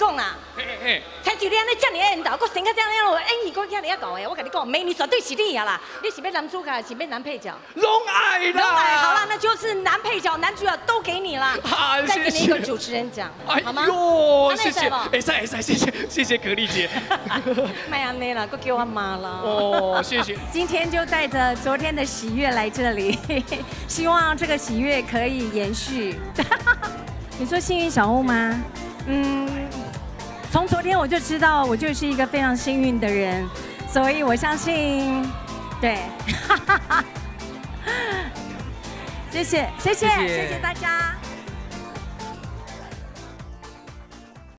讲啦，才就你安尼这样缘投，搁生个这样样演艺搁遐尼啊搞的，我跟你讲，美女绝对是你呀啦！你是要男主角还是要男配角？拢爱啦！拢爱，好了，那就是男配角、男主角都给你了。好，再给你一个主持人奖，好吗？哟，谢谢，哎塞哎塞，谢谢谢谢可丽姐。麦安内了，搁给我妈了。哦，谢谢。今天就带着昨天的喜悦来这里，希望这个喜悦可以延续。你说幸运小屋吗？嗯，从昨天我就知道我就是一个非常幸运的人，所以我相信，对，谢谢谢谢谢谢大家。